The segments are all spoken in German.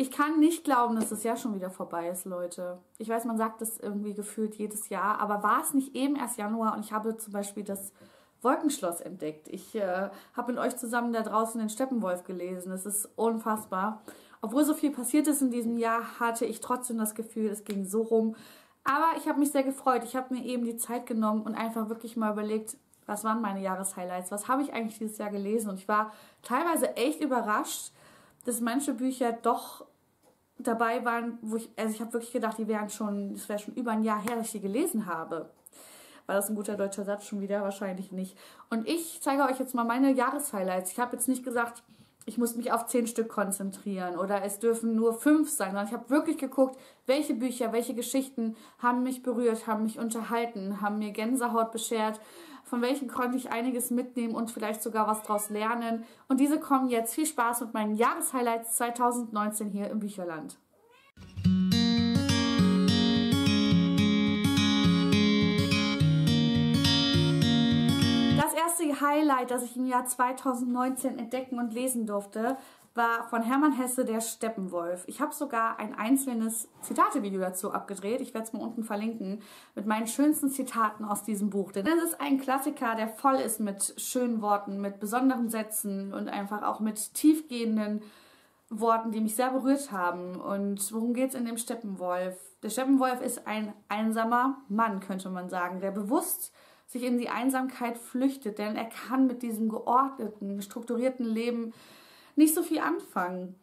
Ich kann nicht glauben, dass das Jahr schon wieder vorbei ist, Leute. Ich weiß, man sagt das irgendwie gefühlt jedes Jahr, aber war es nicht eben erst Januar und ich habe zum Beispiel das Wolkenschloss entdeckt. Ich äh, habe mit euch zusammen da draußen den Steppenwolf gelesen. Es ist unfassbar. Obwohl so viel passiert ist in diesem Jahr, hatte ich trotzdem das Gefühl, es ging so rum. Aber ich habe mich sehr gefreut. Ich habe mir eben die Zeit genommen und einfach wirklich mal überlegt, was waren meine Jahreshighlights? Was habe ich eigentlich dieses Jahr gelesen? Und ich war teilweise echt überrascht, dass manche Bücher doch dabei waren, wo ich, also ich habe wirklich gedacht, die wären schon, das wäre schon über ein Jahr her, dass ich die gelesen habe. War das ein guter deutscher Satz schon wieder? Wahrscheinlich nicht. Und ich zeige euch jetzt mal meine Jahreshighlights. Ich habe jetzt nicht gesagt, ich muss mich auf zehn Stück konzentrieren oder es dürfen nur fünf sein, sondern ich habe wirklich geguckt, welche Bücher, welche Geschichten haben mich berührt, haben mich unterhalten, haben mir Gänsehaut beschert, von welchen konnte ich einiges mitnehmen und vielleicht sogar was draus lernen. Und diese kommen jetzt. Viel Spaß mit meinen Jahreshighlights 2019 hier im Bücherland. Das erste Highlight, das ich im Jahr 2019 entdecken und lesen durfte, war von Hermann Hesse der Steppenwolf. Ich habe sogar ein einzelnes Zitatevideo dazu abgedreht. Ich werde es mal unten verlinken mit meinen schönsten Zitaten aus diesem Buch. Denn es ist ein Klassiker, der voll ist mit schönen Worten, mit besonderen Sätzen und einfach auch mit tiefgehenden Worten, die mich sehr berührt haben. Und worum geht es in dem Steppenwolf? Der Steppenwolf ist ein einsamer Mann, könnte man sagen, der bewusst sich in die Einsamkeit flüchtet, denn er kann mit diesem geordneten, strukturierten Leben nicht so viel anfangen.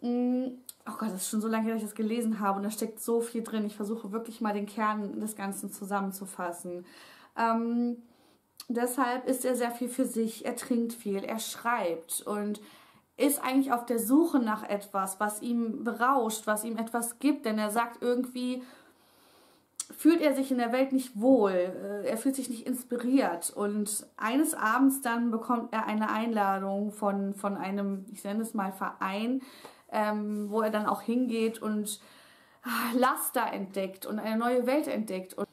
Mm, oh Gott, das ist schon so lange dass ich das gelesen habe und da steckt so viel drin. Ich versuche wirklich mal den Kern des Ganzen zusammenzufassen. Ähm, deshalb ist er sehr viel für sich, er trinkt viel, er schreibt und ist eigentlich auf der Suche nach etwas, was ihm berauscht, was ihm etwas gibt, denn er sagt irgendwie, fühlt er sich in der Welt nicht wohl, äh, er fühlt sich nicht inspiriert und eines Abends dann bekommt er eine Einladung von, von einem, ich nenne es mal Verein, ähm, wo er dann auch hingeht und ah, Laster entdeckt und eine neue Welt entdeckt. Und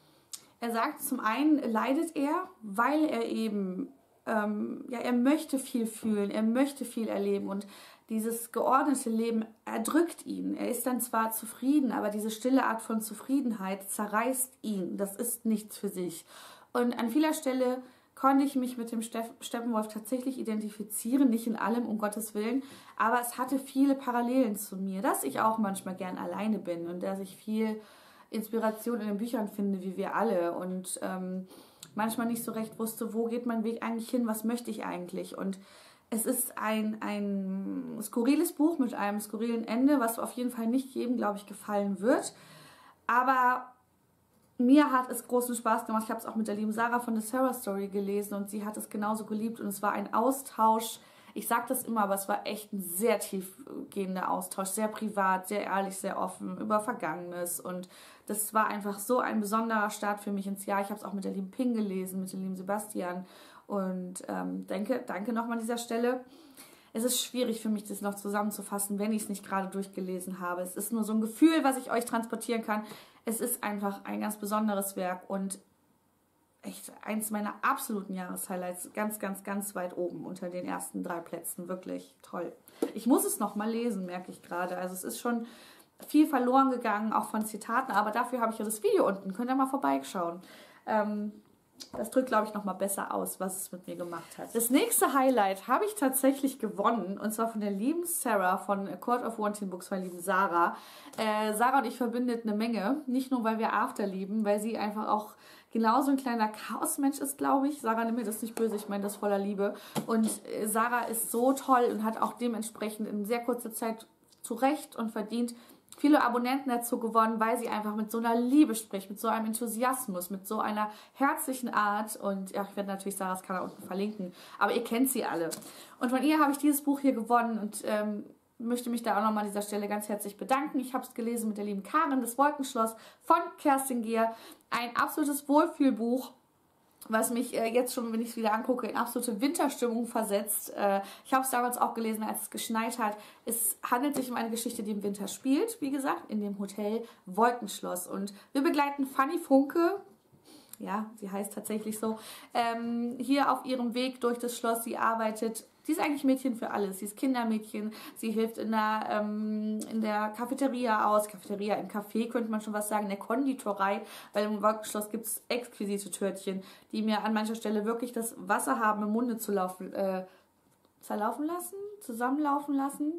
er sagt, zum einen leidet er, weil er eben, ähm, ja, er möchte viel fühlen, er möchte viel erleben und dieses geordnete Leben erdrückt ihn. Er ist dann zwar zufrieden, aber diese stille Art von Zufriedenheit zerreißt ihn. Das ist nichts für sich. Und an vieler Stelle konnte ich mich mit dem Steppenwolf tatsächlich identifizieren, nicht in allem, um Gottes Willen, aber es hatte viele Parallelen zu mir, dass ich auch manchmal gern alleine bin und dass ich viel Inspiration in den Büchern finde, wie wir alle und ähm, manchmal nicht so recht wusste, wo geht mein Weg eigentlich hin, was möchte ich eigentlich und es ist ein, ein skurriles Buch mit einem skurrilen Ende, was auf jeden Fall nicht jedem, glaube ich, gefallen wird. Aber mir hat es großen Spaß gemacht. Ich habe es auch mit der lieben Sarah von The Sarah Story gelesen und sie hat es genauso geliebt und es war ein Austausch. Ich sage das immer, aber es war echt ein sehr tiefgehender Austausch, sehr privat, sehr ehrlich, sehr offen über Vergangenes und das war einfach so ein besonderer Start für mich ins Jahr. Ich habe es auch mit der lieben Ping gelesen, mit dem lieben Sebastian und ähm, denke, danke nochmal an dieser Stelle. Es ist schwierig für mich, das noch zusammenzufassen, wenn ich es nicht gerade durchgelesen habe. Es ist nur so ein Gefühl, was ich euch transportieren kann. Es ist einfach ein ganz besonderes Werk und echt eins meiner absoluten Jahreshighlights. Ganz, ganz, ganz weit oben unter den ersten drei Plätzen. Wirklich toll. Ich muss es nochmal lesen, merke ich gerade. Also es ist schon viel verloren gegangen, auch von Zitaten, aber dafür habe ich ja das Video unten. Könnt ihr mal vorbeischauen. Ähm, das drückt, glaube ich, nochmal besser aus, was es mit mir gemacht hat. Das nächste Highlight habe ich tatsächlich gewonnen. Und zwar von der lieben Sarah von Court of Wanting Books, von der lieben Sarah. Äh, Sarah und ich verbindet eine Menge. Nicht nur, weil wir After lieben, weil sie einfach auch genauso ein kleiner Chaosmensch ist, glaube ich. Sarah, nimm mir das nicht böse, ich meine das voller Liebe. Und äh, Sarah ist so toll und hat auch dementsprechend in sehr kurzer Zeit zu Recht und verdient viele Abonnenten dazu gewonnen, weil sie einfach mit so einer Liebe spricht, mit so einem Enthusiasmus, mit so einer herzlichen Art. Und ja, ich werde natürlich Sarahs Kanal unten verlinken, aber ihr kennt sie alle. Und von ihr habe ich dieses Buch hier gewonnen und ähm, möchte mich da auch nochmal an dieser Stelle ganz herzlich bedanken. Ich habe es gelesen mit der lieben Karin, das Wolkenschloss von Kerstin Gier. Ein absolutes Wohlfühlbuch was mich äh, jetzt schon, wenn ich es wieder angucke, in absolute Winterstimmung versetzt. Äh, ich habe es damals auch gelesen, als es geschneit hat. Es handelt sich um eine Geschichte, die im Winter spielt, wie gesagt, in dem Hotel Wolkenschloss. Und wir begleiten Fanny Funke, ja, sie heißt tatsächlich so, ähm, hier auf ihrem Weg durch das Schloss. Sie arbeitet Sie ist eigentlich Mädchen für alles. Sie ist Kindermädchen. Sie hilft in der, ähm, in der Cafeteria aus. Cafeteria im Café könnte man schon was sagen. In der Konditorei. Weil im Wolkenschloss gibt es exquisite Törtchen, die mir an mancher Stelle wirklich das Wasser haben, im Munde zu laufen, äh, zerlaufen lassen, zusammenlaufen lassen.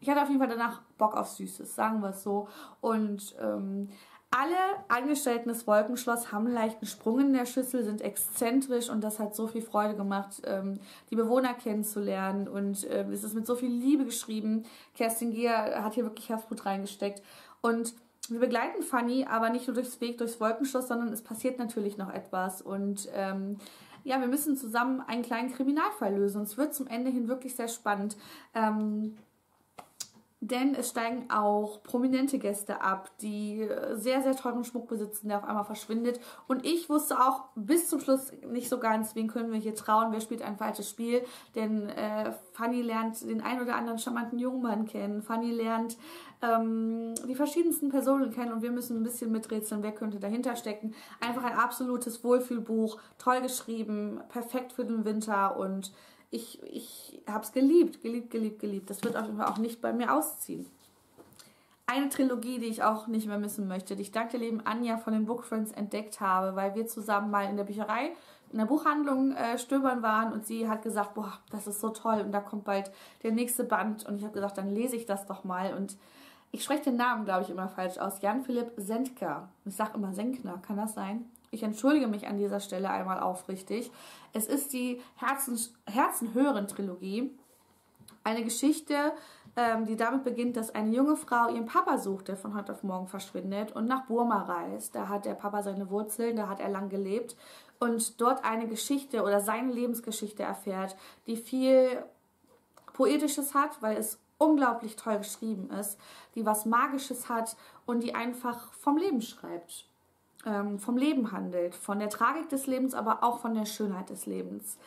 Ich hatte auf jeden Fall danach Bock auf Süßes, sagen wir es so. Und ähm, alle Angestellten des Wolkenschloss haben einen leichten Sprung in der Schüssel, sind exzentrisch und das hat so viel Freude gemacht, ähm, die Bewohner kennenzulernen und ähm, es ist mit so viel Liebe geschrieben. Kerstin Gier hat hier wirklich Herzblut reingesteckt und wir begleiten Fanny, aber nicht nur durchs Weg, durchs Wolkenschloss, sondern es passiert natürlich noch etwas und ähm, ja, wir müssen zusammen einen kleinen Kriminalfall lösen. Es wird zum Ende hin wirklich sehr spannend. Ähm, denn es steigen auch prominente Gäste ab, die sehr, sehr teuren Schmuck besitzen, der auf einmal verschwindet. Und ich wusste auch bis zum Schluss nicht so ganz, wen können wir hier trauen, wer spielt ein falsches Spiel. Denn äh, Fanny lernt den ein oder anderen charmanten Jungmann kennen. Fanny lernt ähm, die verschiedensten Personen kennen und wir müssen ein bisschen miträtseln, wer könnte dahinter stecken. Einfach ein absolutes Wohlfühlbuch, toll geschrieben, perfekt für den Winter und ich, ich habe es geliebt, geliebt, geliebt, geliebt. Das wird auf jeden Fall auch nicht bei mir ausziehen. Eine Trilogie, die ich auch nicht mehr missen möchte, die ich dank der lieben Anja von den Book Friends entdeckt habe, weil wir zusammen mal in der Bücherei, in der Buchhandlung äh, stöbern waren und sie hat gesagt, boah, das ist so toll und da kommt bald der nächste Band und ich habe gesagt, dann lese ich das doch mal und ich spreche den Namen, glaube ich, immer falsch aus. Jan-Philipp Sendker. Ich sage immer Senkner, kann das sein? Ich entschuldige mich an dieser Stelle einmal aufrichtig. Es ist die Herzens, Herzenhören-Trilogie. Eine Geschichte, ähm, die damit beginnt, dass eine junge Frau ihren Papa sucht, der von heute auf morgen verschwindet und nach Burma reist. Da hat der Papa seine Wurzeln, da hat er lang gelebt und dort eine Geschichte oder seine Lebensgeschichte erfährt, die viel Poetisches hat, weil es unglaublich toll geschrieben ist, die was Magisches hat und die einfach vom Leben schreibt ähm, vom Leben handelt, von der Tragik des Lebens, aber auch von der Schönheit des Lebens.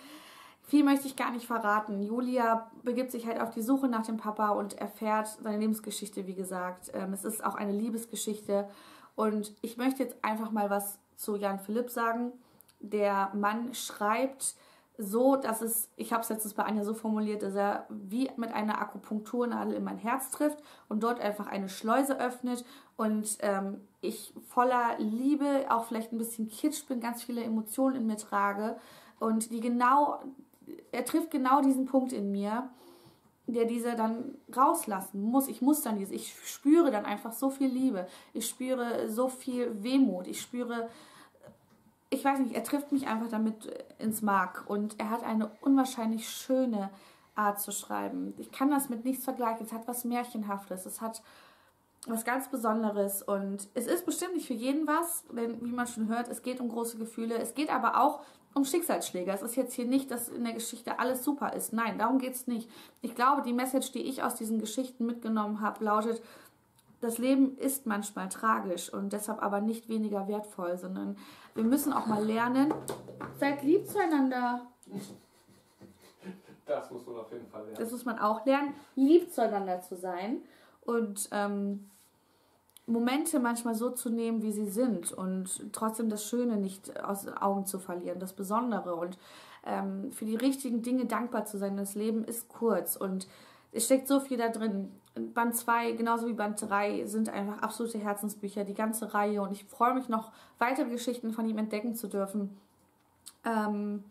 Viel möchte ich gar nicht verraten. Julia begibt sich halt auf die Suche nach dem Papa und erfährt seine Lebensgeschichte, wie gesagt. Ähm, es ist auch eine Liebesgeschichte. Und ich möchte jetzt einfach mal was zu Jan Philipp sagen. Der Mann schreibt so, dass es, ich habe es letztens bei Anja so formuliert, dass er wie mit einer Akupunkturnadel in mein Herz trifft und dort einfach eine Schleuse öffnet und ähm, ich voller Liebe, auch vielleicht ein bisschen kitsch bin, ganz viele Emotionen in mir trage und die genau, er trifft genau diesen Punkt in mir, der diese dann rauslassen muss. Ich muss dann diese, ich spüre dann einfach so viel Liebe, ich spüre so viel Wehmut, ich spüre ich weiß nicht, er trifft mich einfach damit ins Mark und er hat eine unwahrscheinlich schöne Art zu schreiben. Ich kann das mit nichts vergleichen. Es hat was Märchenhaftes, es hat was ganz Besonderes und es ist bestimmt nicht für jeden was, denn wie man schon hört, es geht um große Gefühle, es geht aber auch um Schicksalsschläge. Es ist jetzt hier nicht, dass in der Geschichte alles super ist. Nein, darum geht es nicht. Ich glaube, die Message, die ich aus diesen Geschichten mitgenommen habe, lautet, das Leben ist manchmal tragisch und deshalb aber nicht weniger wertvoll, sondern wir müssen auch mal lernen, seid lieb zueinander. Das muss man auf jeden Fall lernen. Das muss man auch lernen, lieb zueinander zu sein und ähm, Momente manchmal so zu nehmen, wie sie sind und trotzdem das Schöne nicht aus den Augen zu verlieren, das Besondere und ähm, für die richtigen Dinge dankbar zu sein. Das Leben ist kurz und es steckt so viel da drin. Band 2, genauso wie Band 3, sind einfach absolute Herzensbücher, die ganze Reihe. Und ich freue mich noch, weitere Geschichten von ihm entdecken zu dürfen. Ähm,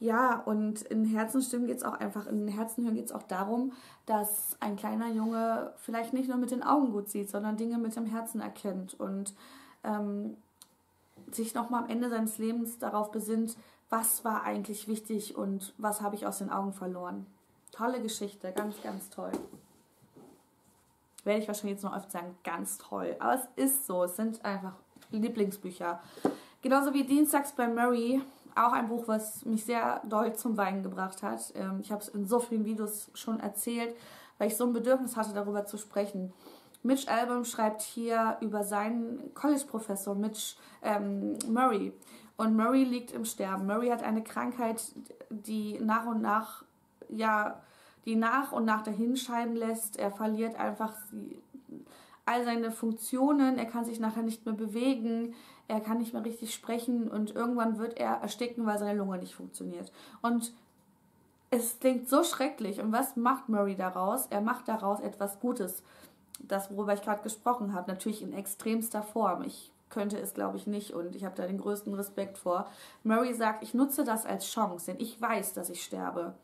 ja, und in Herzensstimmen geht es auch einfach, in Herzenhören geht es auch darum, dass ein kleiner Junge vielleicht nicht nur mit den Augen gut sieht, sondern Dinge mit dem Herzen erkennt und ähm, sich nochmal am Ende seines Lebens darauf besinnt, was war eigentlich wichtig und was habe ich aus den Augen verloren. Tolle Geschichte, ganz, ganz toll. Werde ich wahrscheinlich jetzt noch oft sagen, ganz toll. Aber es ist so, es sind einfach Lieblingsbücher. Genauso wie Dienstags bei Murray, auch ein Buch, was mich sehr doll zum Weinen gebracht hat. Ähm, ich habe es in so vielen Videos schon erzählt, weil ich so ein Bedürfnis hatte, darüber zu sprechen. Mitch Album schreibt hier über seinen College-Professor Mitch ähm, Murray. Und Murray liegt im Sterben. Murray hat eine Krankheit, die nach und nach ja die nach und nach dahinscheiden lässt. Er verliert einfach all seine Funktionen, er kann sich nachher nicht mehr bewegen, er kann nicht mehr richtig sprechen und irgendwann wird er ersticken, weil seine Lunge nicht funktioniert. Und es klingt so schrecklich. Und was macht Murray daraus? Er macht daraus etwas Gutes. Das, worüber ich gerade gesprochen habe, natürlich in extremster Form. Ich könnte es, glaube ich, nicht und ich habe da den größten Respekt vor. Murray sagt, ich nutze das als Chance, denn ich weiß, dass ich sterbe,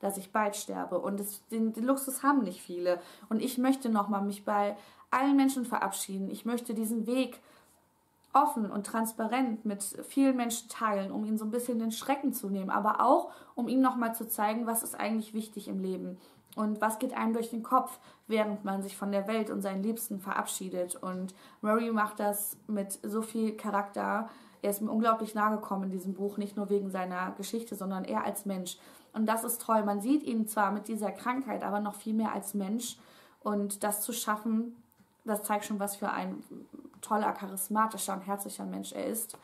dass ich bald sterbe und das, den, den Luxus haben nicht viele. Und ich möchte nochmal mich bei allen Menschen verabschieden. Ich möchte diesen Weg offen und transparent mit vielen Menschen teilen, um ihnen so ein bisschen den Schrecken zu nehmen, aber auch, um ihnen nochmal zu zeigen, was ist eigentlich wichtig im Leben und was geht einem durch den Kopf, während man sich von der Welt und seinen Liebsten verabschiedet. Und Murray macht das mit so viel Charakter. Er ist mir unglaublich nahe gekommen in diesem Buch, nicht nur wegen seiner Geschichte, sondern er als Mensch. Und das ist toll. Man sieht ihn zwar mit dieser Krankheit, aber noch viel mehr als Mensch. Und das zu schaffen, das zeigt schon, was für ein toller, charismatischer und herzlicher Mensch er ist.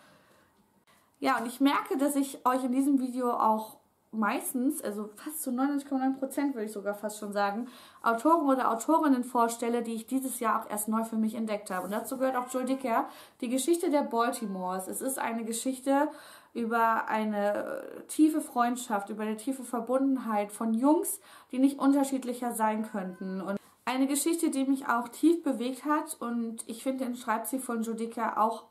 Ja, und ich merke, dass ich euch in diesem Video auch meistens, also fast zu 99,9 Prozent würde ich sogar fast schon sagen, Autoren oder Autorinnen vorstelle, die ich dieses Jahr auch erst neu für mich entdeckt habe. Und dazu gehört auch Joel Dicker, die Geschichte der Baltimores. Es ist eine Geschichte über eine tiefe Freundschaft, über eine tiefe Verbundenheit von Jungs, die nicht unterschiedlicher sein könnten. Und eine Geschichte, die mich auch tief bewegt hat und ich finde den Schreibstil von Judica auch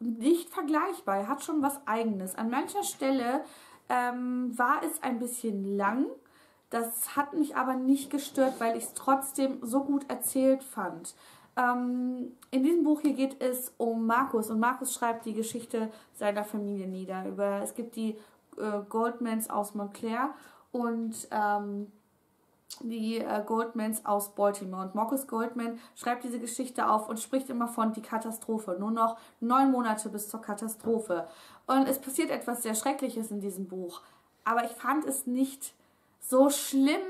nicht vergleichbar. Er hat schon was Eigenes. An mancher Stelle ähm, war es ein bisschen lang. Das hat mich aber nicht gestört, weil ich es trotzdem so gut erzählt fand. Ähm, in diesem Buch hier geht es um Markus und Markus schreibt die Geschichte seiner Familie nieder. Über, es gibt die äh, Goldmans aus Montclair und ähm, die äh, Goldmans aus Baltimore. Und Marcus Goldman schreibt diese Geschichte auf und spricht immer von die Katastrophe. Nur noch neun Monate bis zur Katastrophe. Und es passiert etwas sehr Schreckliches in diesem Buch. Aber ich fand es nicht so schlimm,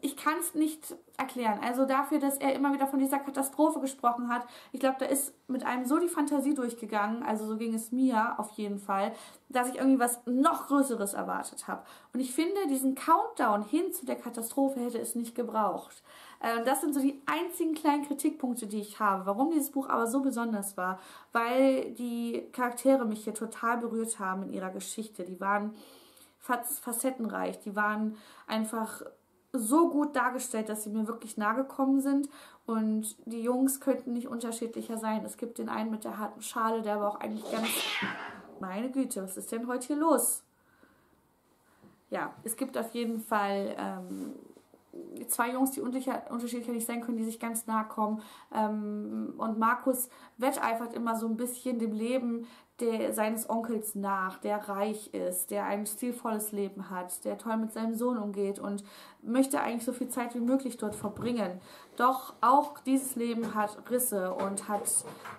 ich kann es nicht erklären. Also dafür, dass er immer wieder von dieser Katastrophe gesprochen hat, ich glaube, da ist mit einem so die Fantasie durchgegangen, also so ging es mir auf jeden Fall, dass ich irgendwie was noch Größeres erwartet habe. Und ich finde, diesen Countdown hin zu der Katastrophe hätte es nicht gebraucht. Äh, das sind so die einzigen kleinen Kritikpunkte, die ich habe. Warum dieses Buch aber so besonders war, weil die Charaktere mich hier total berührt haben in ihrer Geschichte. Die waren facettenreich. Die waren einfach so gut dargestellt, dass sie mir wirklich nahe gekommen sind. Und die Jungs könnten nicht unterschiedlicher sein. Es gibt den einen mit der harten Schale, der aber auch eigentlich ganz... Meine Güte, was ist denn heute hier los? Ja, es gibt auf jeden Fall ähm, zwei Jungs, die unterschiedlich sein können, die sich ganz nahe kommen. Ähm, und Markus wetteifert immer so ein bisschen dem Leben der, seines Onkels nach, der reich ist, der ein stilvolles Leben hat, der toll mit seinem Sohn umgeht und möchte eigentlich so viel Zeit wie möglich dort verbringen. Doch auch dieses Leben hat Risse und hat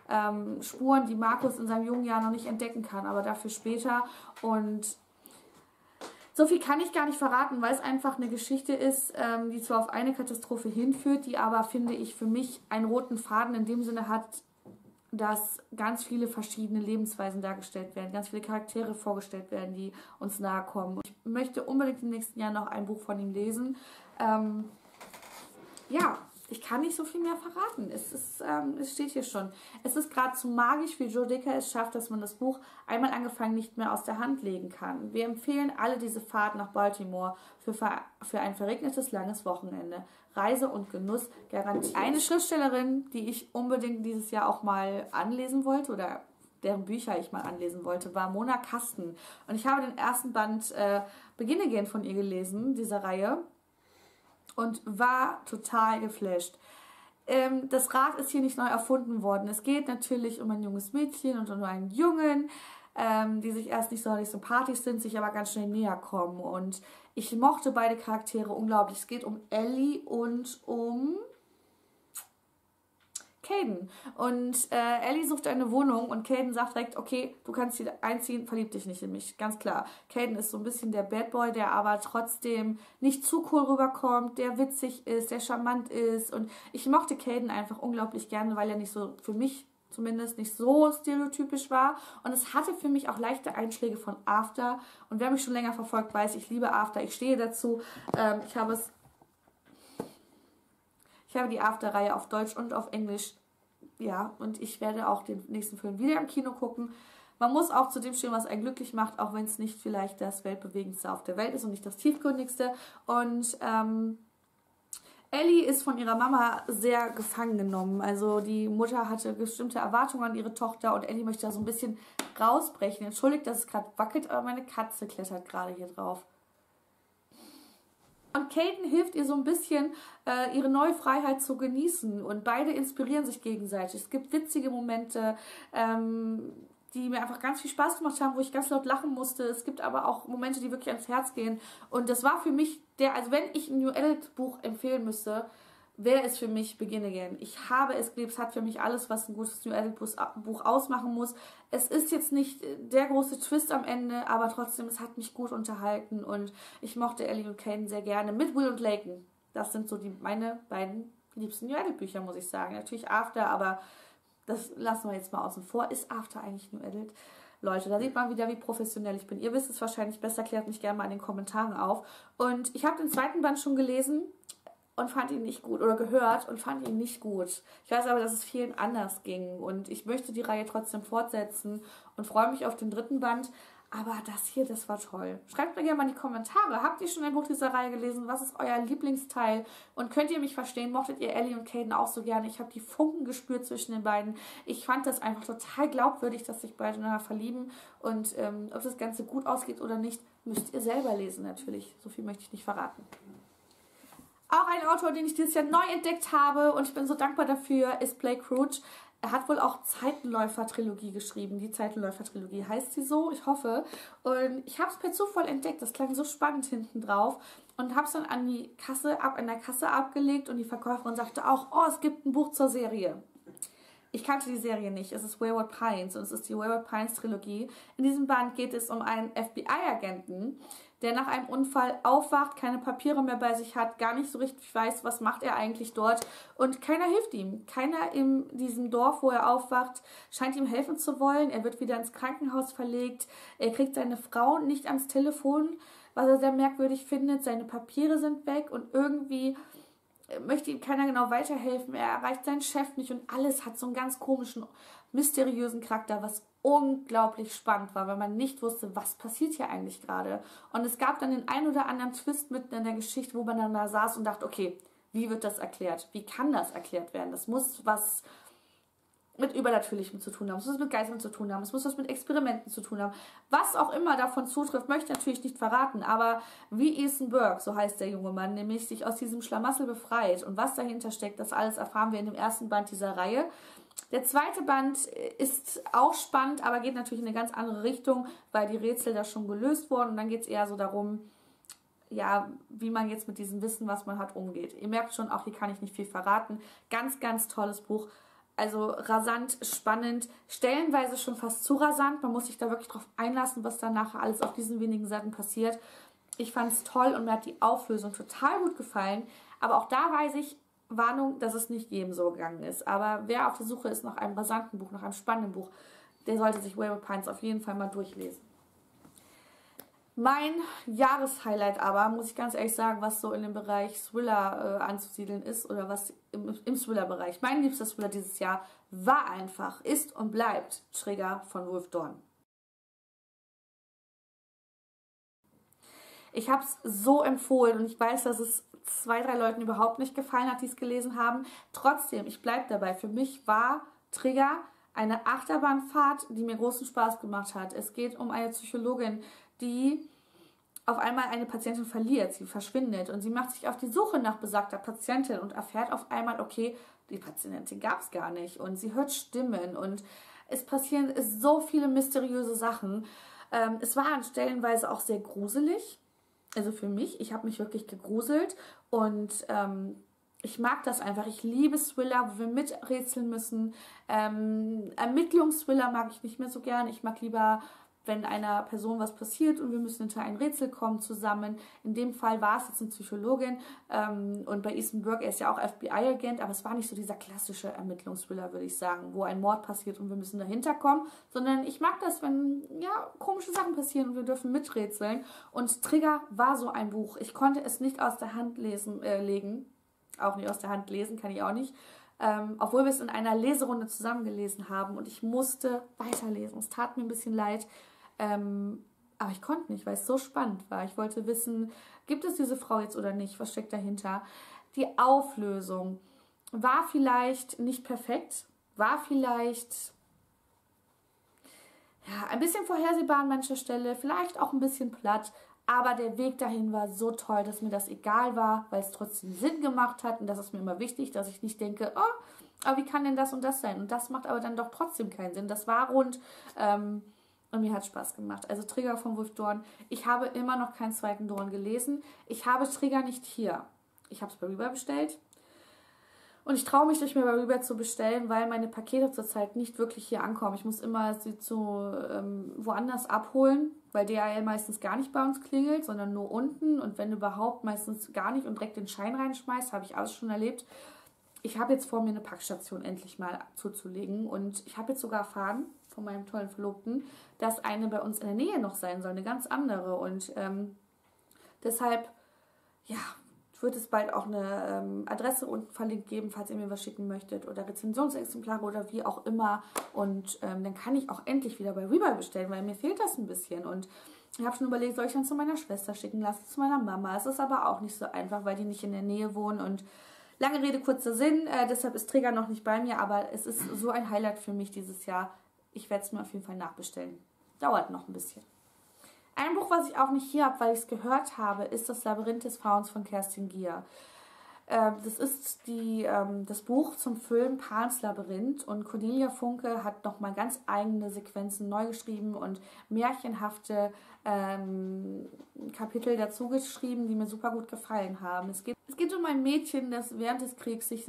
ähm, Spuren, die Markus in seinem jungen Jahr noch nicht entdecken kann, aber dafür später. Und so viel kann ich gar nicht verraten, weil es einfach eine Geschichte ist, ähm, die zwar auf eine Katastrophe hinführt, die aber, finde ich, für mich einen roten Faden in dem Sinne hat, dass ganz viele verschiedene Lebensweisen dargestellt werden, ganz viele Charaktere vorgestellt werden, die uns nahe kommen. Ich möchte unbedingt im nächsten Jahr noch ein Buch von ihm lesen. Ähm, ja, ich kann nicht so viel mehr verraten. Es, ist, ähm, es steht hier schon. Es ist gerade zu magisch, wie Joe Dicker es schafft, dass man das Buch einmal angefangen nicht mehr aus der Hand legen kann. Wir empfehlen alle diese Fahrt nach Baltimore für, für ein verregnetes langes Wochenende. Reise und Genuss garantiert. Eine Schriftstellerin, die ich unbedingt dieses Jahr auch mal anlesen wollte oder deren Bücher ich mal anlesen wollte, war Mona Kasten. Und ich habe den ersten Band äh, Beginne gehen von ihr gelesen, dieser Reihe und war total geflasht. Ähm, das Rad ist hier nicht neu erfunden worden. Es geht natürlich um ein junges Mädchen und um einen Jungen, ähm, die sich erst nicht sonderlich sympathisch sind, sich aber ganz schnell näher kommen. Und ich mochte beide Charaktere unglaublich. Es geht um Ellie und um Caden. Und äh, Ellie sucht eine Wohnung und Caden sagt direkt, okay, du kannst hier einziehen, verlieb dich nicht in mich, ganz klar. Caden ist so ein bisschen der Bad Boy, der aber trotzdem nicht zu cool rüberkommt, der witzig ist, der charmant ist. Und ich mochte Caden einfach unglaublich gerne, weil er nicht so für mich zumindest nicht so stereotypisch war. Und es hatte für mich auch leichte Einschläge von After. Und wer mich schon länger verfolgt, weiß, ich liebe After, ich stehe dazu. Ähm, ich habe es ich habe die After-Reihe auf Deutsch und auf Englisch. Ja, und ich werde auch den nächsten Film wieder im Kino gucken. Man muss auch zu dem stehen, was einen glücklich macht, auch wenn es nicht vielleicht das weltbewegendste auf der Welt ist und nicht das tiefgründigste. Und ähm, Ellie ist von ihrer Mama sehr gefangen genommen. Also die Mutter hatte bestimmte Erwartungen an ihre Tochter und Ellie möchte da so ein bisschen rausbrechen. Entschuldigt, dass es gerade wackelt, aber meine Katze klettert gerade hier drauf. Und Caden hilft ihr so ein bisschen, äh, ihre neue Freiheit zu genießen. Und beide inspirieren sich gegenseitig. Es gibt witzige Momente, ähm, die mir einfach ganz viel Spaß gemacht haben, wo ich ganz laut lachen musste. Es gibt aber auch Momente, die wirklich ans Herz gehen. Und das war für mich der, also wenn ich ein New Adult Buch empfehlen müsste, wäre es für mich Begin Again. Ich habe es geliebt, es hat für mich alles, was ein gutes New Adult Buch ausmachen muss. Es ist jetzt nicht der große Twist am Ende, aber trotzdem, es hat mich gut unterhalten und ich mochte Ellie und Kane sehr gerne mit Will und Laken. Das sind so die, meine beiden liebsten New Adult Bücher, muss ich sagen. Natürlich After, aber das lassen wir jetzt mal außen vor. Ist After eigentlich New Adult? Leute, da sieht man wieder, wie professionell ich bin. Ihr wisst es wahrscheinlich besser, klärt mich gerne mal in den Kommentaren auf. Und ich habe den zweiten Band schon gelesen und fand ihn nicht gut oder gehört und fand ihn nicht gut. Ich weiß aber, dass es vielen anders ging und ich möchte die Reihe trotzdem fortsetzen und freue mich auf den dritten Band. Aber das hier, das war toll. Schreibt mir gerne mal in die Kommentare. Habt ihr schon ein Buch dieser Reihe gelesen? Was ist euer Lieblingsteil? Und könnt ihr mich verstehen? Mochtet ihr Ellie und Caden auch so gerne? Ich habe die Funken gespürt zwischen den beiden. Ich fand das einfach total glaubwürdig, dass sich beide ineinander verlieben. Und ähm, ob das Ganze gut ausgeht oder nicht, müsst ihr selber lesen natürlich. So viel möchte ich nicht verraten. Auch ein Autor, den ich dieses Jahr neu entdeckt habe und ich bin so dankbar dafür, ist Blake Crouch. Er hat wohl auch Zeitenläufer-Trilogie geschrieben. Die Zeitenläufer-Trilogie heißt sie so, ich hoffe. Und ich habe es per Zufall entdeckt. Das klang so spannend hinten drauf. Und habe es dann an die Kasse ab, an der Kasse abgelegt und die Verkäuferin sagte auch, oh, es gibt ein Buch zur Serie. Ich kannte die Serie nicht. Es ist Wayward Pines und es ist die Wayward Pines Trilogie. In diesem Band geht es um einen FBI-Agenten, der nach einem Unfall aufwacht, keine Papiere mehr bei sich hat, gar nicht so richtig weiß, was macht er eigentlich dort und keiner hilft ihm. Keiner in diesem Dorf, wo er aufwacht, scheint ihm helfen zu wollen. Er wird wieder ins Krankenhaus verlegt. Er kriegt seine Frau nicht ans Telefon, was er sehr merkwürdig findet. Seine Papiere sind weg und irgendwie möchte ihm keiner genau weiterhelfen. Er erreicht seinen Chef nicht und alles hat so einen ganz komischen, mysteriösen Charakter, was unglaublich spannend war, weil man nicht wusste, was passiert hier eigentlich gerade. Und es gab dann den ein oder anderen Twist mitten in der Geschichte, wo man dann da saß und dachte, okay, wie wird das erklärt? Wie kann das erklärt werden? Das muss was mit Übernatürlichem zu tun haben, es muss mit Geistern zu tun haben, es muss was mit Experimenten zu tun haben. Was auch immer davon zutrifft, möchte ich natürlich nicht verraten, aber wie Ethan Burke, so heißt der junge Mann, nämlich sich aus diesem Schlamassel befreit und was dahinter steckt, das alles erfahren wir in dem ersten Band dieser Reihe. Der zweite Band ist auch spannend, aber geht natürlich in eine ganz andere Richtung, weil die Rätsel da schon gelöst wurden und dann geht es eher so darum, ja, wie man jetzt mit diesem Wissen, was man hat, umgeht. Ihr merkt schon, auch hier kann ich nicht viel verraten. Ganz, ganz tolles Buch also rasant, spannend, stellenweise schon fast zu rasant. Man muss sich da wirklich drauf einlassen, was dann nachher alles auf diesen wenigen Seiten passiert. Ich fand es toll und mir hat die Auflösung total gut gefallen. Aber auch da weiß ich, Warnung, dass es nicht jedem so gegangen ist. Aber wer auf der Suche ist nach einem rasanten Buch, nach einem spannenden Buch, der sollte sich Wayward Pines auf jeden Fall mal durchlesen. Mein Jahreshighlight aber, muss ich ganz ehrlich sagen, was so in dem Bereich Thriller äh, anzusiedeln ist oder was im, im Thriller-Bereich. Mein liebster Thriller dieses Jahr war einfach, ist und bleibt Trigger von Wolf Dawn. Ich habe es so empfohlen und ich weiß, dass es zwei, drei Leuten überhaupt nicht gefallen hat, die es gelesen haben. Trotzdem, ich bleibe dabei. Für mich war Trigger eine Achterbahnfahrt, die mir großen Spaß gemacht hat. Es geht um eine Psychologin, die auf einmal eine Patientin verliert, sie verschwindet und sie macht sich auf die Suche nach besagter Patientin und erfährt auf einmal, okay, die Patientin gab es gar nicht und sie hört Stimmen und es passieren so viele mysteriöse Sachen. Ähm, es war an Stellenweise auch sehr gruselig, also für mich, ich habe mich wirklich gegruselt und ähm, ich mag das einfach. Ich liebe Thriller, wo wir miträtseln müssen. Ähm, Ermittlungsthriller mag ich nicht mehr so gern. Ich mag lieber wenn einer Person was passiert und wir müssen hinter ein Rätsel kommen zusammen. In dem Fall war es jetzt eine Psychologin ähm, und bei Ethan Burke, er ist ja auch FBI-Agent, aber es war nicht so dieser klassische Ermittlungsthriller, würde ich sagen, wo ein Mord passiert und wir müssen dahinter kommen, sondern ich mag das, wenn ja komische Sachen passieren und wir dürfen miträtseln. Und Trigger war so ein Buch. Ich konnte es nicht aus der Hand lesen, äh, legen, auch nicht aus der Hand lesen, kann ich auch nicht ähm, obwohl wir es in einer Leserunde zusammengelesen haben und ich musste weiterlesen. Es tat mir ein bisschen leid, ähm, aber ich konnte nicht, weil es so spannend war. Ich wollte wissen, gibt es diese Frau jetzt oder nicht? Was steckt dahinter? Die Auflösung war vielleicht nicht perfekt, war vielleicht ja, ein bisschen vorhersehbar an mancher Stelle, vielleicht auch ein bisschen platt, aber der Weg dahin war so toll, dass mir das egal war, weil es trotzdem Sinn gemacht hat. Und das ist mir immer wichtig, dass ich nicht denke, oh, aber wie kann denn das und das sein? Und das macht aber dann doch trotzdem keinen Sinn. Das war rund. Ähm, und mir hat Spaß gemacht. Also Trigger von Wolf Dorn. Ich habe immer noch keinen zweiten Dorn gelesen. Ich habe Trigger nicht hier. Ich habe es bei Reaper bestellt. Und ich traue mich nicht mehr bei Reaper zu bestellen, weil meine Pakete zurzeit nicht wirklich hier ankommen. Ich muss immer sie zu ähm, woanders abholen, weil DHL meistens gar nicht bei uns klingelt, sondern nur unten und wenn überhaupt meistens gar nicht und direkt den Schein reinschmeißt, habe ich alles schon erlebt. Ich habe jetzt vor mir eine Packstation endlich mal zuzulegen und ich habe jetzt sogar erfahren von meinem tollen Verlobten, dass eine bei uns in der Nähe noch sein soll, eine ganz andere und ähm, deshalb ja, wird es bald auch eine ähm, Adresse unten verlinkt geben, falls ihr mir was schicken möchtet oder Rezensionsexemplare oder wie auch immer. Und ähm, dann kann ich auch endlich wieder bei Rebuy bestellen, weil mir fehlt das ein bisschen. Und ich habe schon überlegt, soll ich dann zu meiner Schwester schicken lassen, zu meiner Mama. Es ist aber auch nicht so einfach, weil die nicht in der Nähe wohnen. Und lange Rede, kurzer Sinn. Äh, deshalb ist Träger noch nicht bei mir, aber es ist so ein Highlight für mich dieses Jahr. Ich werde es mir auf jeden Fall nachbestellen. Dauert noch ein bisschen. Ein Buch, was ich auch nicht hier habe, weil ich es gehört habe, ist Das Labyrinth des Frauens von Kerstin Gier. Ähm, das ist die, ähm, das Buch zum Film Pans Labyrinth und Cornelia Funke hat nochmal ganz eigene Sequenzen neu geschrieben und märchenhafte ähm, Kapitel dazu geschrieben, die mir super gut gefallen haben. Es geht, es geht um ein Mädchen, das während des Kriegs sich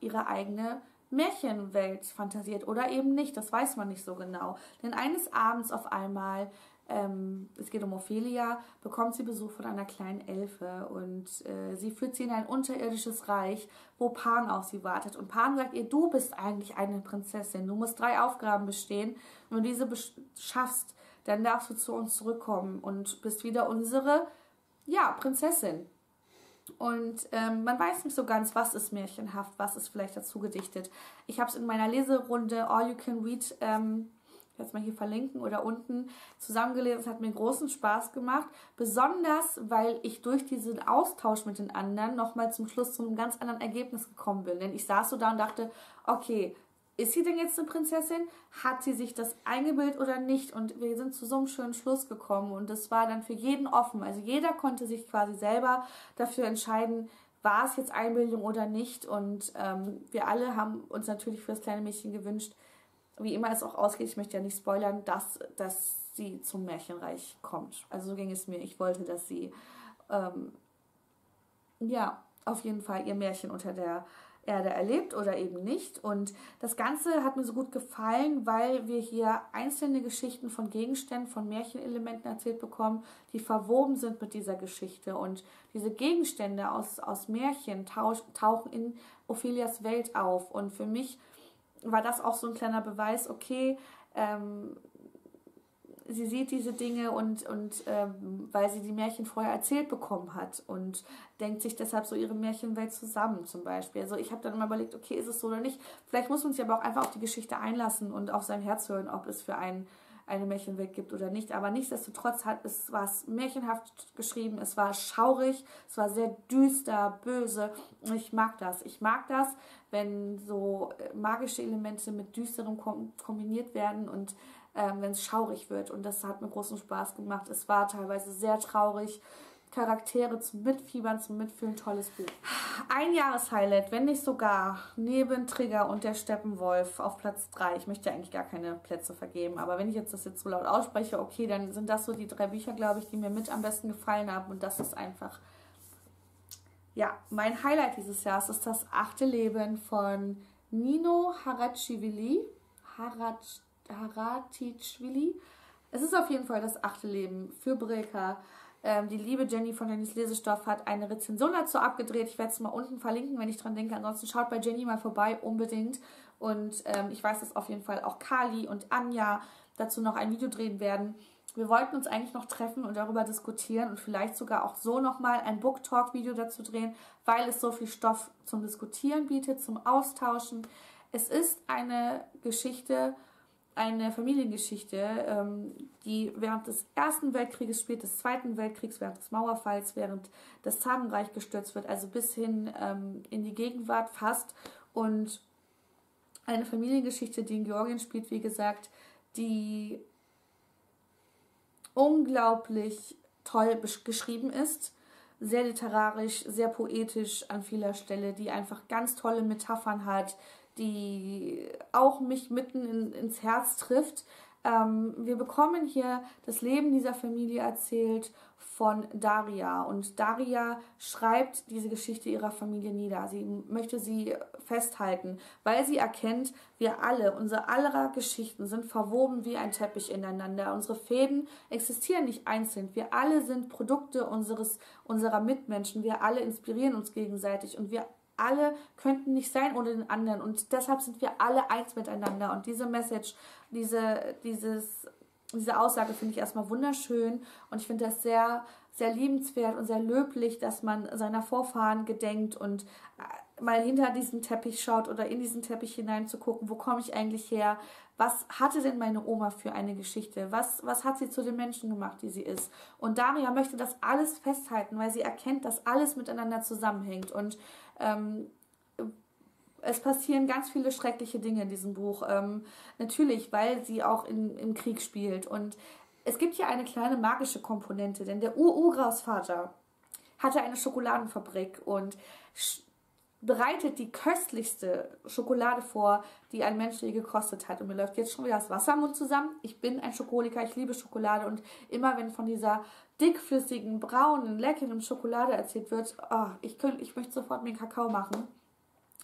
ihre eigene Märchenwelt fantasiert oder eben nicht, das weiß man nicht so genau. Denn eines Abends auf einmal ähm, es geht um Ophelia, bekommt sie Besuch von einer kleinen Elfe und äh, sie führt sie in ein unterirdisches Reich, wo Pan auf sie wartet. Und Pan sagt ihr, du bist eigentlich eine Prinzessin, du musst drei Aufgaben bestehen. Und wenn du diese schaffst, dann darfst du zu uns zurückkommen und bist wieder unsere, ja, Prinzessin. Und ähm, man weiß nicht so ganz, was ist märchenhaft, was ist vielleicht dazu gedichtet. Ich habe es in meiner Leserunde All You Can Read ähm, jetzt mal hier verlinken oder unten zusammengelesen. Es hat mir großen Spaß gemacht. Besonders, weil ich durch diesen Austausch mit den anderen nochmal zum Schluss zu einem ganz anderen Ergebnis gekommen bin. Denn ich saß so da und dachte, okay, ist sie denn jetzt eine Prinzessin? Hat sie sich das eingebildet oder nicht? Und wir sind zu so einem schönen Schluss gekommen. Und das war dann für jeden offen. Also jeder konnte sich quasi selber dafür entscheiden, war es jetzt Einbildung oder nicht. Und ähm, wir alle haben uns natürlich für das kleine Mädchen gewünscht, wie immer es auch ausgeht, ich möchte ja nicht spoilern, dass, dass sie zum Märchenreich kommt. Also so ging es mir. Ich wollte, dass sie ähm, ja auf jeden Fall ihr Märchen unter der Erde erlebt oder eben nicht. Und das Ganze hat mir so gut gefallen, weil wir hier einzelne Geschichten von Gegenständen, von Märchenelementen erzählt bekommen, die verwoben sind mit dieser Geschichte. Und diese Gegenstände aus, aus Märchen tauch, tauchen in Ophelias Welt auf. Und für mich war das auch so ein kleiner Beweis, okay, ähm, sie sieht diese Dinge und, und ähm, weil sie die Märchen vorher erzählt bekommen hat und denkt sich deshalb so ihre Märchenwelt zusammen zum Beispiel. Also ich habe dann immer überlegt, okay, ist es so oder nicht? Vielleicht muss man sich aber auch einfach auf die Geschichte einlassen und auf sein Herz hören, ob es für einen eine Märchenwelt gibt oder nicht. Aber nichtsdestotrotz hat es was märchenhaft geschrieben, es war schaurig, es war sehr düster, böse. Und ich mag das. Ich mag das, wenn so äh, magische Elemente mit düsterem kombiniert werden und ähm, wenn es schaurig wird. Und das hat mir großen Spaß gemacht. Es war teilweise sehr traurig. Charaktere zum Mitfiebern, zum Mitfühlen, tolles Buch. Ein Jahreshighlight, wenn nicht sogar, neben Trigger und der Steppenwolf auf Platz 3. Ich möchte eigentlich gar keine Plätze vergeben, aber wenn ich jetzt das jetzt so laut ausspreche, okay, dann sind das so die drei Bücher, glaube ich, die mir mit am besten gefallen haben und das ist einfach, ja, mein Highlight dieses Jahres ist das achte Leben von Nino. Harach, Haratichvili. Es ist auf jeden Fall das achte Leben für Brilka. Ähm, die liebe Jenny von Jennys Lesestoff hat eine Rezension dazu abgedreht. Ich werde es mal unten verlinken, wenn ich dran denke. Ansonsten schaut bei Jenny mal vorbei, unbedingt. Und ähm, ich weiß, dass auf jeden Fall auch Kali und Anja dazu noch ein Video drehen werden. wir wollten uns eigentlich noch treffen und darüber diskutieren und vielleicht sogar auch so nochmal ein Book Talk Video dazu drehen, weil es so viel Stoff zum Diskutieren bietet, zum Austauschen. Es ist eine Geschichte, eine Familiengeschichte, ähm, die während des Ersten Weltkrieges spielt, des Zweiten Weltkriegs, während des Mauerfalls, während das Zarenreich gestürzt wird, also bis hin ähm, in die Gegenwart fast. Und eine Familiengeschichte, die in Georgien spielt, wie gesagt, die unglaublich toll geschrieben ist, sehr literarisch, sehr poetisch an vieler Stelle, die einfach ganz tolle Metaphern hat, die auch mich mitten in, ins Herz trifft. Ähm, wir bekommen hier das Leben dieser Familie erzählt von Daria. Und Daria schreibt diese Geschichte ihrer Familie nieder. Sie möchte sie festhalten, weil sie erkennt, wir alle, unsere aller Geschichten sind verwoben wie ein Teppich ineinander. Unsere Fäden existieren nicht einzeln. Wir alle sind Produkte unseres, unserer Mitmenschen. Wir alle inspirieren uns gegenseitig und wir alle könnten nicht sein ohne den anderen und deshalb sind wir alle eins miteinander und diese Message, diese, dieses, diese Aussage finde ich erstmal wunderschön und ich finde das sehr, sehr liebenswert und sehr löblich, dass man seiner Vorfahren gedenkt und äh, mal hinter diesen Teppich schaut oder in diesen Teppich hinein zu gucken, wo komme ich eigentlich her, was hatte denn meine Oma für eine Geschichte? Was, was hat sie zu den Menschen gemacht, die sie ist? Und Daria möchte das alles festhalten, weil sie erkennt, dass alles miteinander zusammenhängt. Und ähm, es passieren ganz viele schreckliche Dinge in diesem Buch. Ähm, natürlich, weil sie auch in, im Krieg spielt. Und es gibt hier eine kleine magische Komponente, denn der Ur-Urgroßvater hatte eine Schokoladenfabrik und bereitet die köstlichste Schokolade vor, die ein Mensch je gekostet hat. Und mir läuft jetzt schon wieder das Wasser im Mund zusammen. Ich bin ein Schokoliker, ich liebe Schokolade und immer wenn von dieser dickflüssigen, braunen, leckeren Schokolade erzählt wird, oh, ich, könnte, ich möchte sofort mir Kakao machen.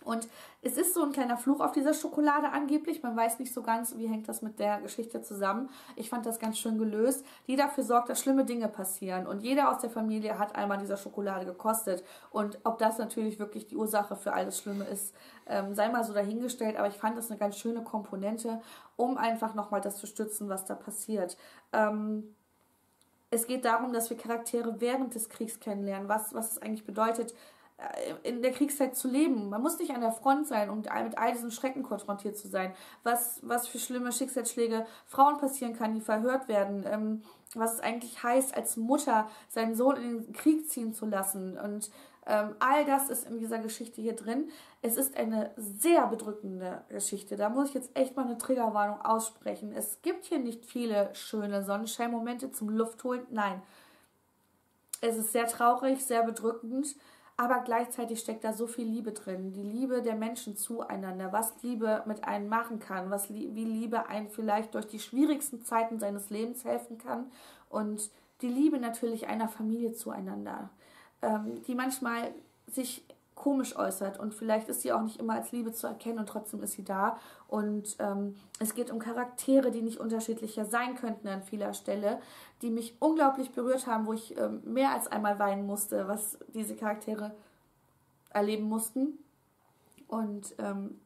Und es ist so ein kleiner Fluch auf dieser Schokolade angeblich. Man weiß nicht so ganz, wie hängt das mit der Geschichte zusammen. Ich fand das ganz schön gelöst, die dafür sorgt, dass schlimme Dinge passieren. Und jeder aus der Familie hat einmal dieser Schokolade gekostet. Und ob das natürlich wirklich die Ursache für alles Schlimme ist, ähm, sei mal so dahingestellt. Aber ich fand das eine ganz schöne Komponente, um einfach nochmal das zu stützen, was da passiert. Ähm, es geht darum, dass wir Charaktere während des Kriegs kennenlernen, was, was es eigentlich bedeutet, in der Kriegszeit zu leben. Man muss nicht an der Front sein, um mit all diesen Schrecken konfrontiert zu sein. Was, was für schlimme Schicksalsschläge Frauen passieren kann, die verhört werden. Ähm, was es eigentlich heißt, als Mutter seinen Sohn in den Krieg ziehen zu lassen. Und ähm, all das ist in dieser Geschichte hier drin. Es ist eine sehr bedrückende Geschichte. Da muss ich jetzt echt mal eine Triggerwarnung aussprechen. Es gibt hier nicht viele schöne Sonnenscheinmomente zum Luftholen. Nein. Es ist sehr traurig, sehr bedrückend aber gleichzeitig steckt da so viel Liebe drin. Die Liebe der Menschen zueinander, was Liebe mit einem machen kann, was wie Liebe einen vielleicht durch die schwierigsten Zeiten seines Lebens helfen kann. Und die Liebe natürlich einer Familie zueinander, ähm, die manchmal sich komisch äußert und vielleicht ist sie auch nicht immer als Liebe zu erkennen und trotzdem ist sie da. Und ähm, es geht um Charaktere, die nicht unterschiedlicher sein könnten an vieler Stelle, die mich unglaublich berührt haben, wo ich ähm, mehr als einmal weinen musste, was diese Charaktere erleben mussten. Und ähm,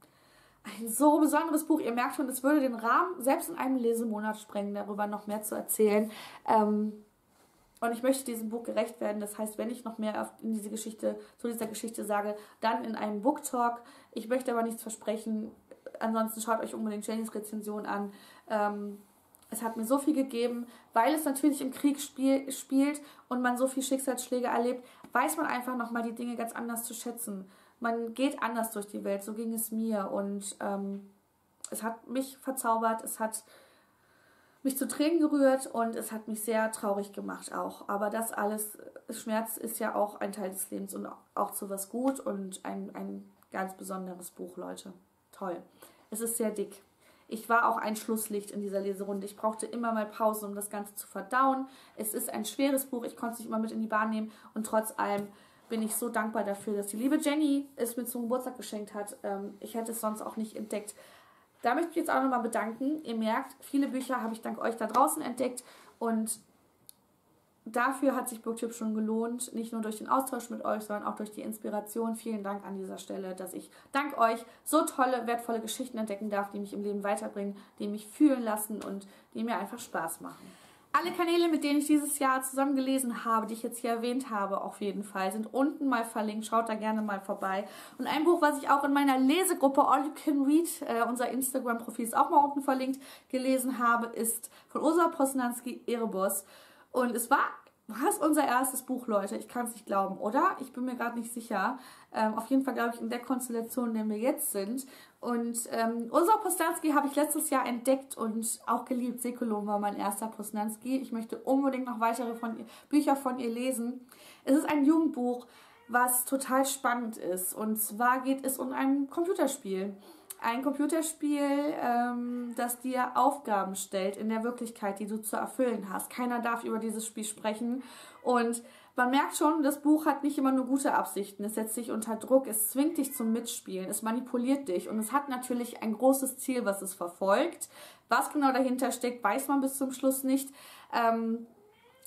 ein so besonderes Buch. Ihr merkt schon, es würde den Rahmen selbst in einem Lesemonat sprengen, darüber noch mehr zu erzählen. Ähm, und ich möchte diesem Buch gerecht werden. Das heißt, wenn ich noch mehr in diese Geschichte, zu dieser Geschichte sage, dann in einem Book Talk. Ich möchte aber nichts versprechen. Ansonsten schaut euch unbedingt Jennys Rezension an. Ähm, es hat mir so viel gegeben, weil es natürlich im Krieg spiel, spielt und man so viel Schicksalsschläge erlebt, weiß man einfach nochmal die Dinge ganz anders zu schätzen. Man geht anders durch die Welt, so ging es mir und ähm, es hat mich verzaubert, es hat mich zu Tränen gerührt und es hat mich sehr traurig gemacht auch. Aber das alles, Schmerz ist ja auch ein Teil des Lebens und auch zu was gut und ein, ein ganz besonderes Buch, Leute. Toll. Es ist sehr dick. Ich war auch ein Schlusslicht in dieser Leserunde. Ich brauchte immer mal Pause, um das Ganze zu verdauen. Es ist ein schweres Buch. Ich konnte es nicht immer mit in die Bahn nehmen. Und trotz allem bin ich so dankbar dafür, dass die liebe Jenny es mir zum Geburtstag geschenkt hat. Ähm, ich hätte es sonst auch nicht entdeckt. Da möchte ich mich jetzt auch nochmal bedanken. Ihr merkt, viele Bücher habe ich dank euch da draußen entdeckt und dafür hat sich Booktube schon gelohnt, nicht nur durch den Austausch mit euch, sondern auch durch die Inspiration. Vielen Dank an dieser Stelle, dass ich dank euch so tolle, wertvolle Geschichten entdecken darf, die mich im Leben weiterbringen, die mich fühlen lassen und die mir einfach Spaß machen. Alle Kanäle, mit denen ich dieses Jahr zusammen gelesen habe, die ich jetzt hier erwähnt habe, auf jeden Fall, sind unten mal verlinkt. Schaut da gerne mal vorbei. Und ein Buch, was ich auch in meiner Lesegruppe All You Can Read, äh, unser Instagram-Profil ist auch mal unten verlinkt, gelesen habe, ist von Ursula Posnanski, Erebus. Und es war war es unser erstes Buch, Leute? Ich kann es nicht glauben, oder? Ich bin mir gerade nicht sicher. Ähm, auf jeden Fall glaube ich in der Konstellation, in der wir jetzt sind. Und ähm, Ursula Postanski habe ich letztes Jahr entdeckt und auch geliebt. Sekulum war mein erster Postanski. Ich möchte unbedingt noch weitere von ihr, Bücher von ihr lesen. Es ist ein Jugendbuch, was total spannend ist. Und zwar geht es um ein Computerspiel ein Computerspiel, ähm, das dir Aufgaben stellt in der Wirklichkeit, die du zu erfüllen hast. Keiner darf über dieses Spiel sprechen und man merkt schon, das Buch hat nicht immer nur gute Absichten. Es setzt dich unter Druck, es zwingt dich zum Mitspielen, es manipuliert dich und es hat natürlich ein großes Ziel, was es verfolgt. Was genau dahinter steckt, weiß man bis zum Schluss nicht. Ähm,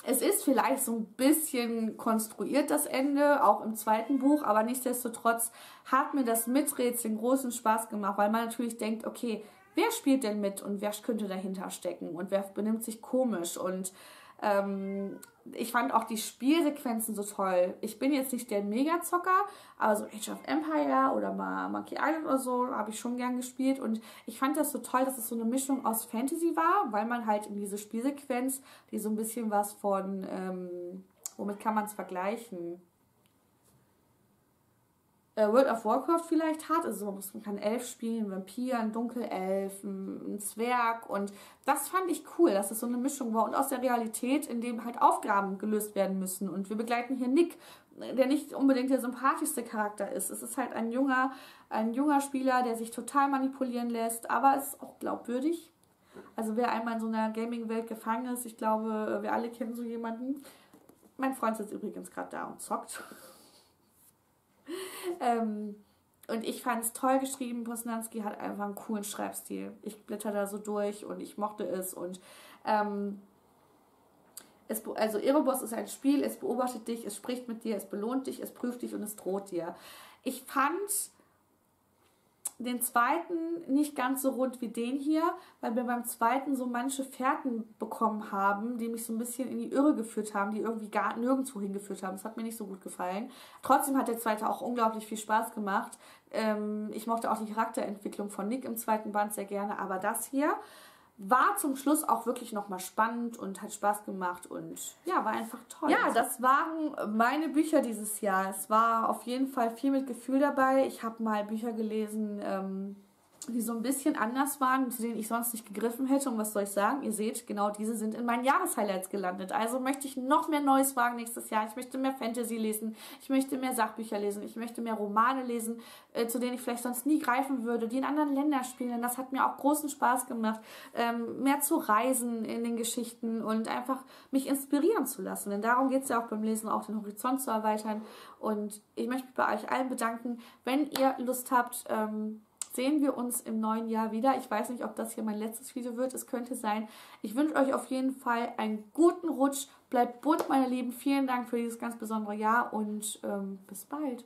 es ist vielleicht so ein bisschen konstruiert, das Ende, auch im zweiten Buch, aber nichtsdestotrotz hat mir das Miträtseln großen Spaß gemacht, weil man natürlich denkt, okay, wer spielt denn mit und wer könnte dahinter stecken und wer benimmt sich komisch und ähm, ich fand auch die Spielsequenzen so toll. Ich bin jetzt nicht der Mega-Zocker, aber so Age of Empire oder mal Monkey Island oder so habe ich schon gern gespielt. Und ich fand das so toll, dass es so eine Mischung aus Fantasy war, weil man halt in diese Spielsequenz, die so ein bisschen was von, ähm, womit kann man es vergleichen? Äh, World of Warcraft vielleicht hat. Also man kann Elf spielen, Vampir, ein Dunkelelf, ein Zwerg und das fand ich cool, dass es so eine Mischung war und aus der Realität, in dem halt Aufgaben gelöst werden müssen und wir begleiten hier Nick, der nicht unbedingt der sympathischste Charakter ist. Es ist halt ein junger, ein junger Spieler, der sich total manipulieren lässt, aber ist auch glaubwürdig. Also wer einmal in so einer Gaming-Welt gefangen ist, ich glaube, wir alle kennen so jemanden. Mein Freund sitzt übrigens gerade da und zockt. ähm, und ich fand es toll geschrieben. Posnanski hat einfach einen coolen Schreibstil. Ich blätter da so durch und ich mochte es. Und ähm, es, also Erebos ist ein Spiel, es beobachtet dich, es spricht mit dir, es belohnt dich, es prüft dich und es droht dir. Ich fand den zweiten nicht ganz so rund wie den hier, weil wir beim zweiten so manche Fährten bekommen haben, die mich so ein bisschen in die Irre geführt haben, die irgendwie gar nirgendwo hingeführt haben. Das hat mir nicht so gut gefallen. Trotzdem hat der zweite auch unglaublich viel Spaß gemacht. Ähm, ich mochte auch die Charakterentwicklung von Nick im zweiten Band sehr gerne, aber das hier war zum Schluss auch wirklich nochmal spannend und hat Spaß gemacht und ja, war einfach toll. Ja, das waren meine Bücher dieses Jahr. Es war auf jeden Fall viel mit Gefühl dabei. Ich habe mal Bücher gelesen, ähm, die so ein bisschen anders waren, zu denen ich sonst nicht gegriffen hätte. Und was soll ich sagen? Ihr seht, genau diese sind in meinen Jahreshighlights gelandet. Also möchte ich noch mehr Neues wagen nächstes Jahr. Ich möchte mehr Fantasy lesen. Ich möchte mehr Sachbücher lesen. Ich möchte mehr Romane lesen, äh, zu denen ich vielleicht sonst nie greifen würde, die in anderen Ländern spielen. Das hat mir auch großen Spaß gemacht, ähm, mehr zu reisen in den Geschichten und einfach mich inspirieren zu lassen. Denn darum geht es ja auch beim Lesen, auch den Horizont zu erweitern. Und ich möchte mich bei euch allen bedanken, wenn ihr Lust habt, ähm, sehen wir uns im neuen Jahr wieder. Ich weiß nicht, ob das hier mein letztes Video wird. Es könnte sein. Ich wünsche euch auf jeden Fall einen guten Rutsch. Bleibt bunt, meine Lieben. Vielen Dank für dieses ganz besondere Jahr und ähm, bis bald.